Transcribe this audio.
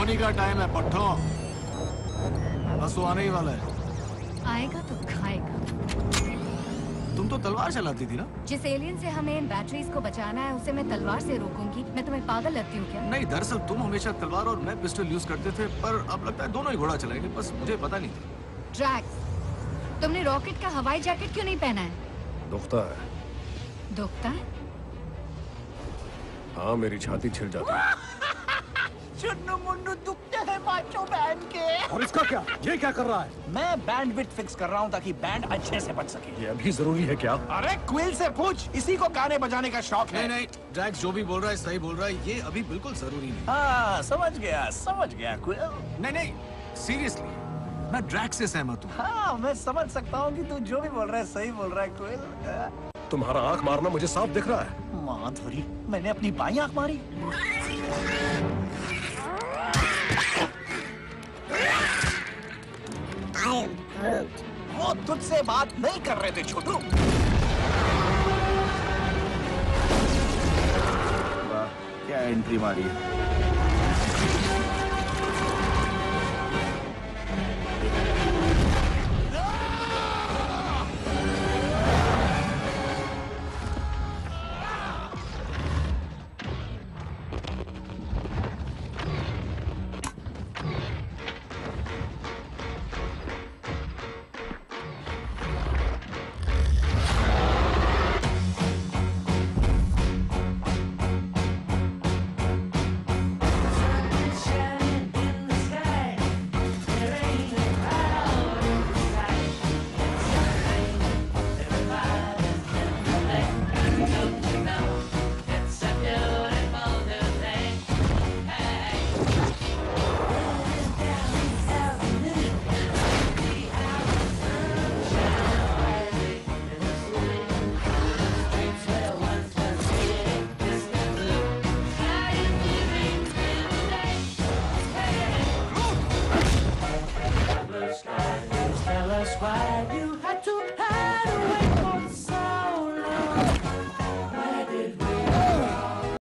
सोनी का टाइम है पट्टो। बस वो आने ही वाला है। आएगा तो खाएगा। तुम तो तलवार चलाती थी ना? जिस एलियन से हमें इन बैटरीज को बचाना है उसे मैं तलवार से रोकूँगी। मैं तुम्हें पागल लगती हूँ क्या? नहीं दरअसल तुम हमेशा तलवार और मैं पिस्टल यूज़ करते थे पर अब लगता है दोनों ही घोड़ा चलाएँगे बस मुझे पता नहीं था। ड्रैक्स तुमने रॉकेट का हवाई जैकेट क्यों नहीं पहना है? दुखता है। दुखता है? हाँ मेरी छाती छिल जाती है। चुन्नू मुन्नू दुखते हैं माचो बैंड के। और इसका क्या? ये क्या कर रहा है? मैं बैंड विथ फिक्स कर रहा हूँ ताकि बैंड अच्छे से बच सके। ये अभी ज़रूरी है क्या? अरे क्विल से पूछ। इसी को गाने बजाने का शौक है। नहीं ड्रैक्स जो भी बोल रहा है सही बोल रहा है ये अभी बिल्कुल ज़रूरी नहीं। हाँ समझ गया समझ गया क्विल नहीं नहीं सीरियसली मैं ड्रैक्स से सहमत हूँ। हाँ मैं समझ सकता हूँ कि तू जो भी बोल रहा है सही बोल रहा है क्विल तुम्हारा आँख मारना मुझे साफ़ दिख रहा है। माधुरी मैंने अपनी बाई आँख मारी। वो तुझसे बात नहीं कर रहे थे छोटू। क्या एंट्री मारी है।